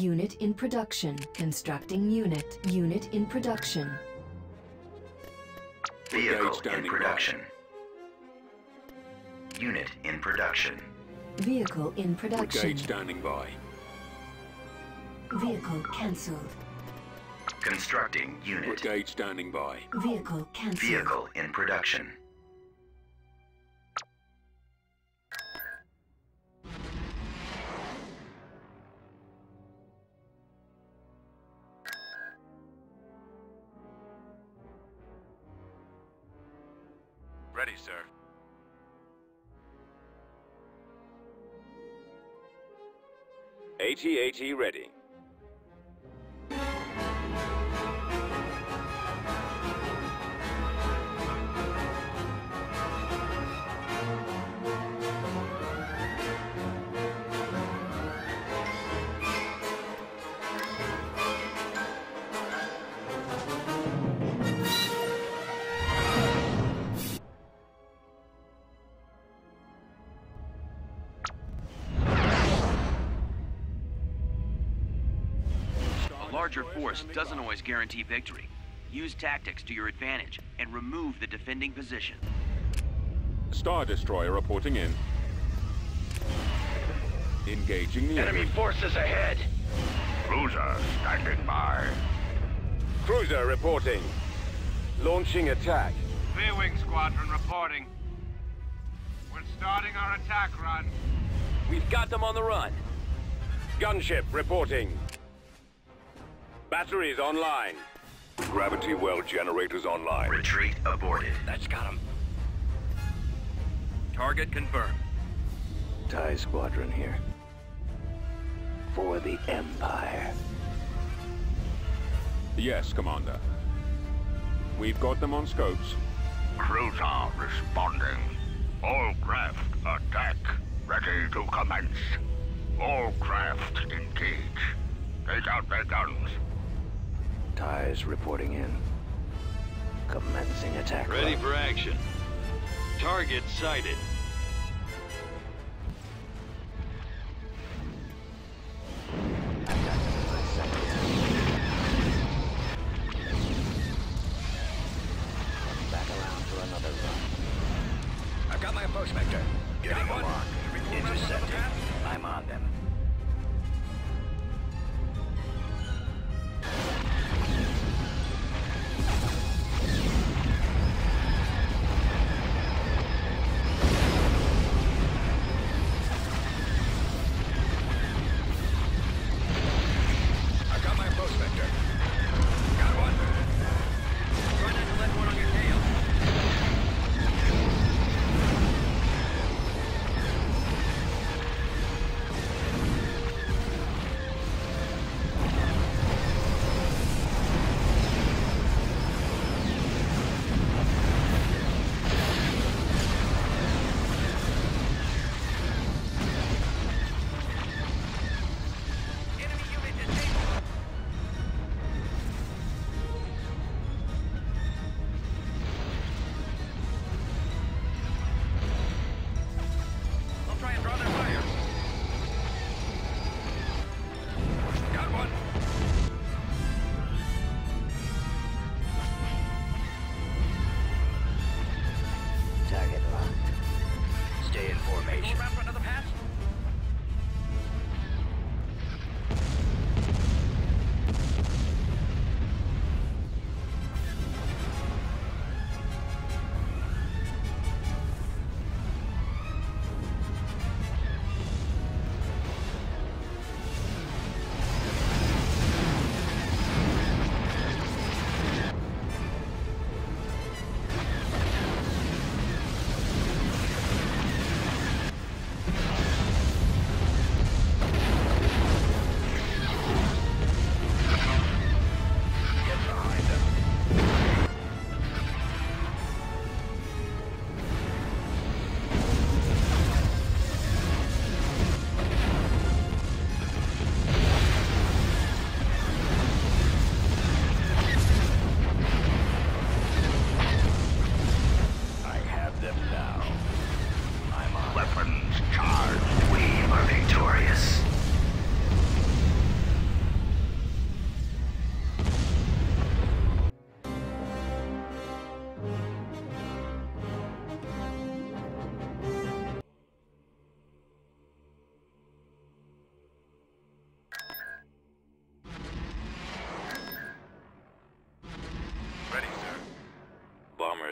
Unit in production. Constructing unit. Unit in production. Vehicle in standing by. production. Unit in production. Vehicle in production. Brigade standing by. Vehicle cancelled. Constructing unit. Brigade standing by. Vehicle cancelled. Vehicle in production. AT-AT ready. Larger force doesn't always guarantee victory. Use tactics to your advantage and remove the defending position. Star Destroyer reporting in. Engaging the enemy. forces ahead. Cruiser standing by. Cruiser reporting. Launching attack. V-Wing Squadron reporting. We're starting our attack run. We've got them on the run. Gunship reporting. Batteries online. Gravity well generators online. Retreat aborted. That's got him. Target confirmed. TIE Squadron here. For the Empire. Yes, Commander. We've got them on scopes. Cruiser responding. All craft attack. Ready to commence. All craft engage. Take out their guns. TIEs reporting in. Commencing attack. Ready run. for action. Target sighted.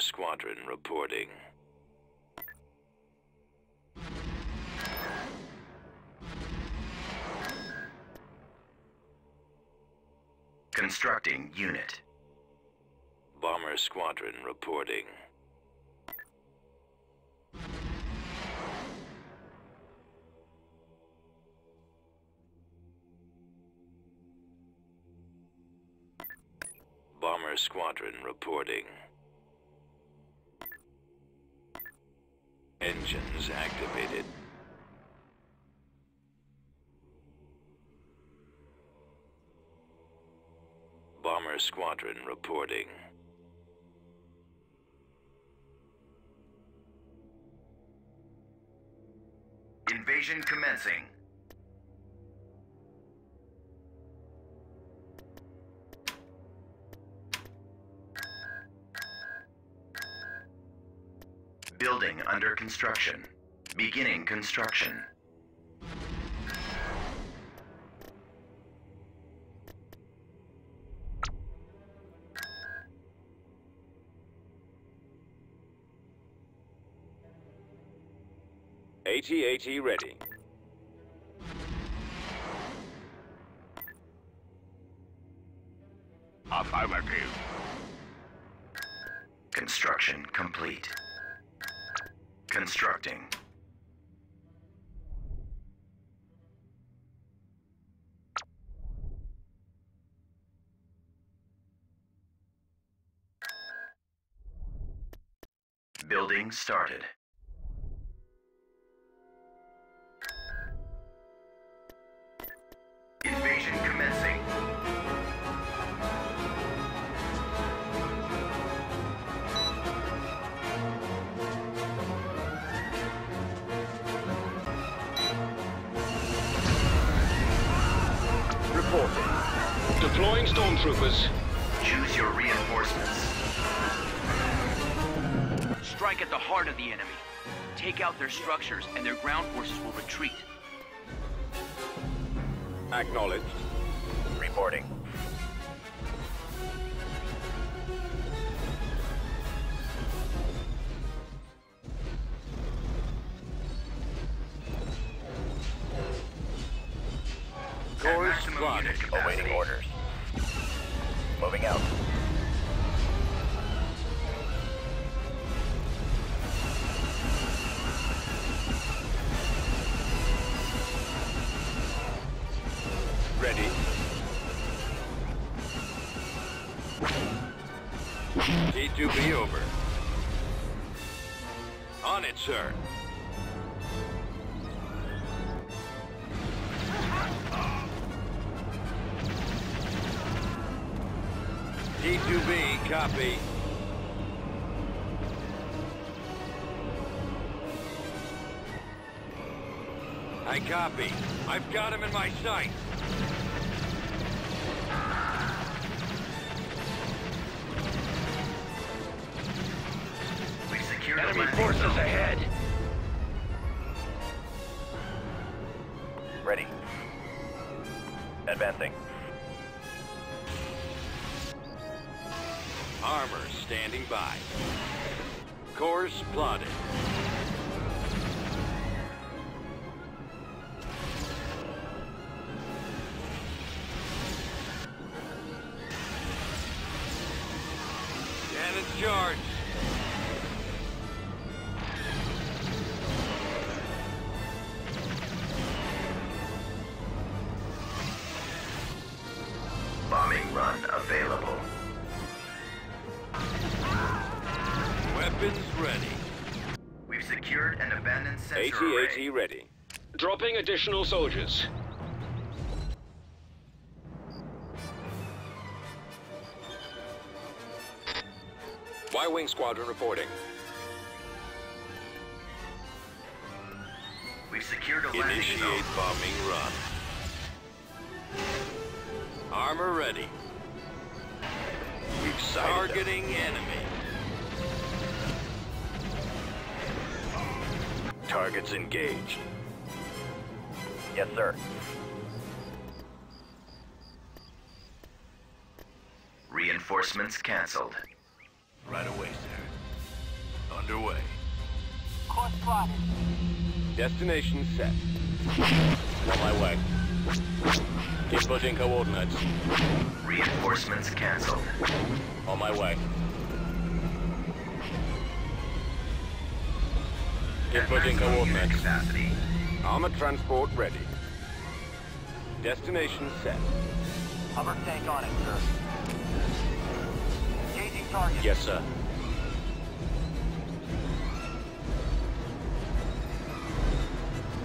Squadron reporting. Constructing unit. Bomber Squadron reporting. Bomber Squadron reporting. Engines activated. Bomber Squadron reporting. Invasion commencing. Under construction. Beginning construction. AT-AT ready. Affirmative. Construction complete. Constructing. Building started. Deploying stormtroopers. Choose your reinforcements. Strike at the heart of the enemy. Take out their structures, and their ground forces will retreat. Acknowledged. Reporting. Course maximum plotted. unit capacity. Awaiting orders. Moving out. Ready. T2B over. On it, sir. Copy. I copy. I've got him in my sight. We secured Enemy forces zone. ahead. Ready. Advancing. Armor standing by. Course plotted. AT-AT ready. Dropping additional soldiers. Y-Wing Squadron reporting. We've secured a landing Initiate zone. bombing run. Armor ready. We've sighted them. Targeting enemy. Targets engaged. Yes, sir. Reinforcements cancelled. Right away, sir. underway. Course plotted. Destination set. On my way. Inputting coordinates. Reinforcements canceled. On my way. Inputting coordinates. Armored transport ready. Destination set. Hover tank on it, sir. Engaging target. Yes, sir.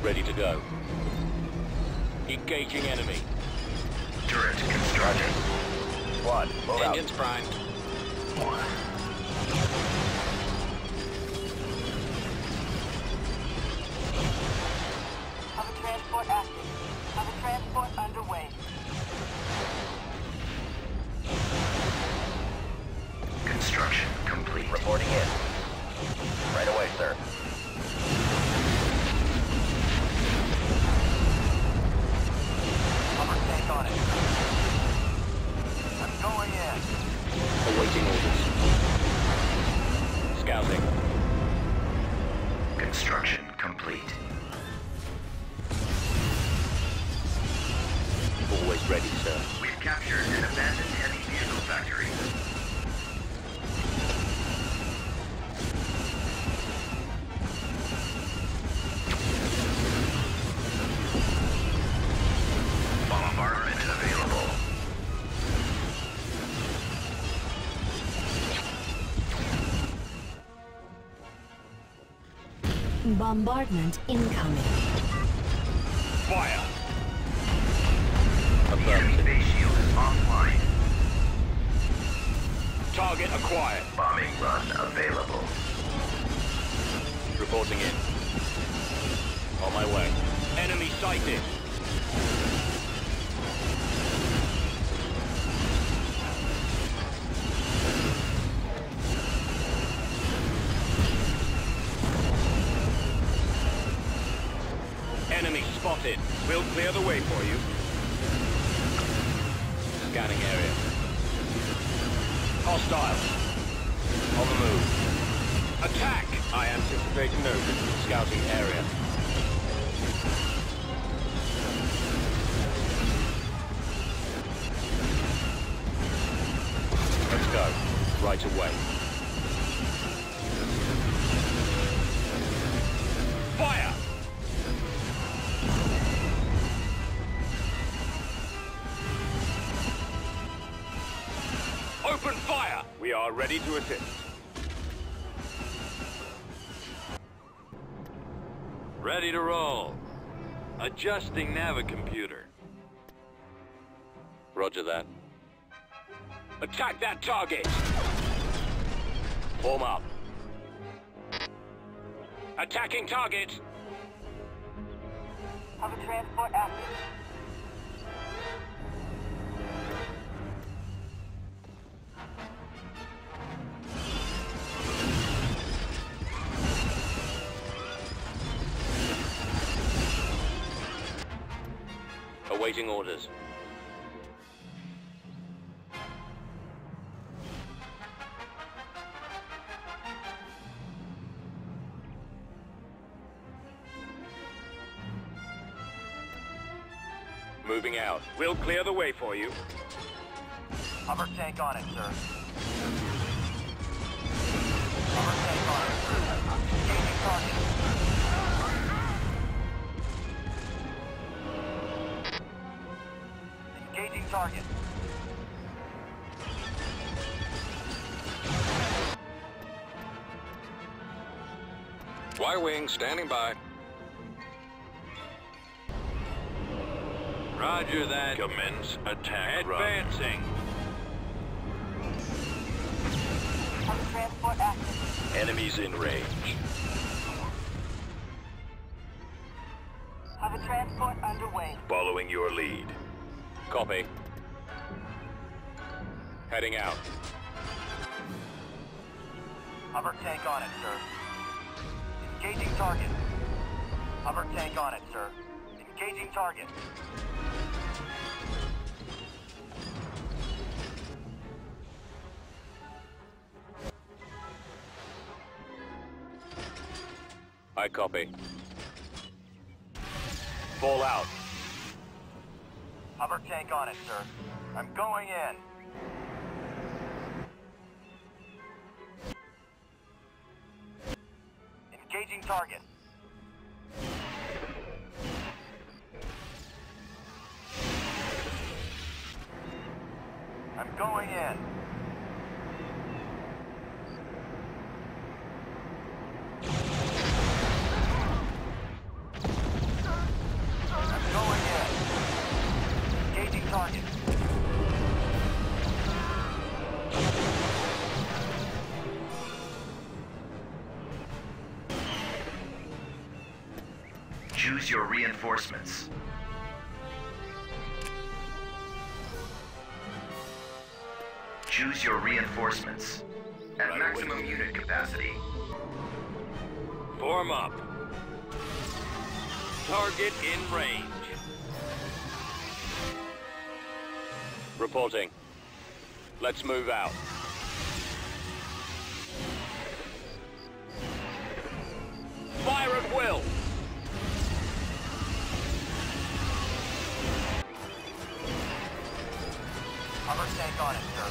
Ready to go. Engaging enemy. Turret construction. One. Engines primed. Transport underway. Construction complete. Reporting in. Right away, sir. Hover tank on it. I'm going in. Awaiting orders. Scouting. Construction complete. Ready, sir. We've captured an abandoned heavy vehicle factory. Bombardment available. Bombardment incoming. Enemy base shield is offline. Target acquired. Bombing run available. Reporting in. On my way. Enemy sighted. Enemy spotted. We'll clear the way for you. Scanning area. Hostiles. On the move. Attack! I anticipate no. Scouting area. Ready to assist. Ready to roll. Adjusting navicomputer. Roger that. Attack that target! Form up. Attacking target! Hover transport active. Awaiting orders. Moving out. We'll clear the way for you. Hover tank on it, sir. Tank on it, target. Y-wing standing by. Roger that. Commence attack run. Advancing. Transport active. Enemies in range. Hover transport underway. Following your lead. Copy. Heading out. Hover tank on it, sir. Engaging target. Hover tank on it, sir. Engaging target. I copy. Fall out. Hover tank on it, sir. I'm going in. Target. I'm going in. Choose your reinforcements. Choose your reinforcements. At maximum unit capacity. Form up. Target in range. Reporting. Let's move out. Fire at will! Hover on it, sir.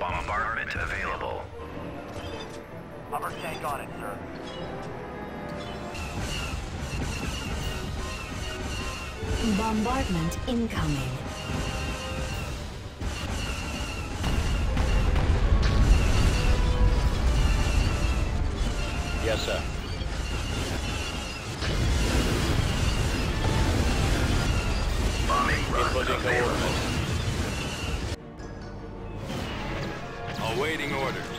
Bombardment available. Hover tank on it, sir. Bombardment incoming. Yes, sir. Inputting coordinates. Awaiting orders.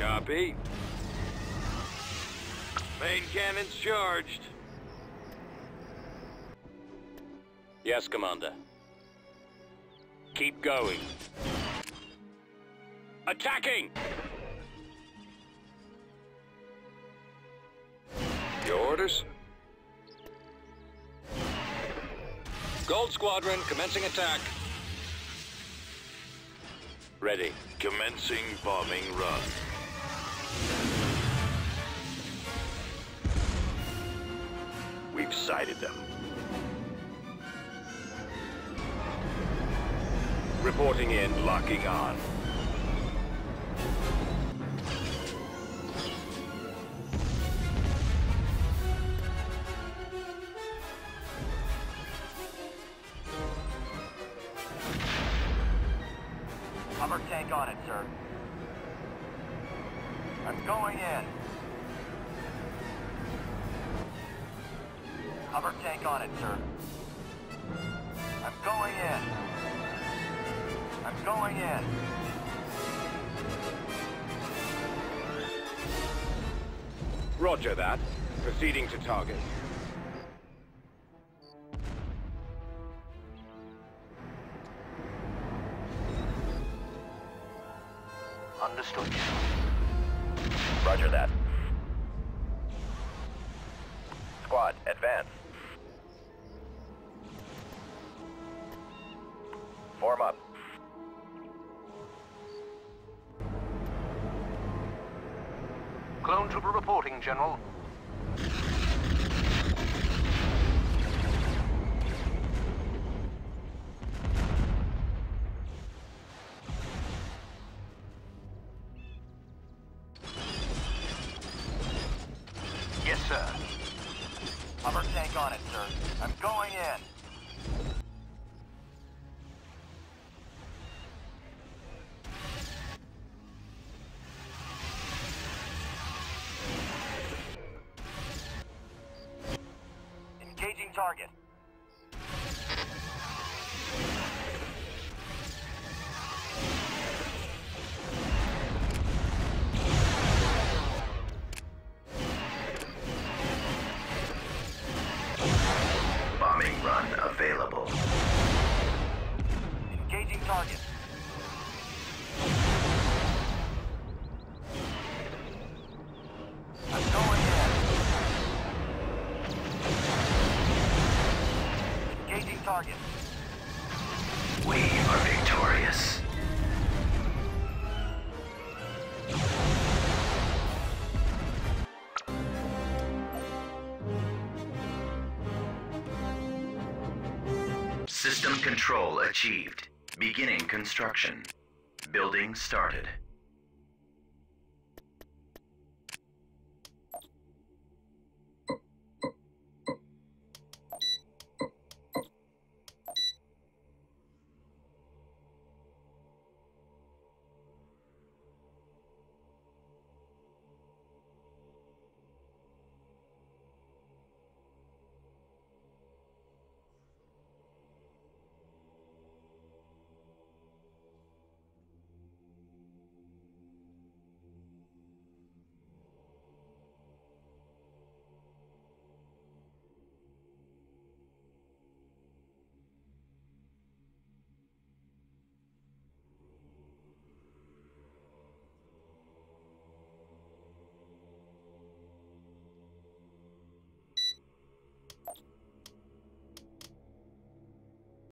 Copy. Main cannons charged. Yes, Commander. Keep going. Attacking! Your orders? Gold Squadron commencing attack. Ready. Commencing bombing run. We've sighted them. Reporting in. Locking on. To target. Understood. Roger that. Squad, advance. Form up. Clone trooper reporting, General. Sir. Hover tank on it, sir. I'm going in. Engaging target. Target. We are victorious. System control achieved. Beginning construction. Building started.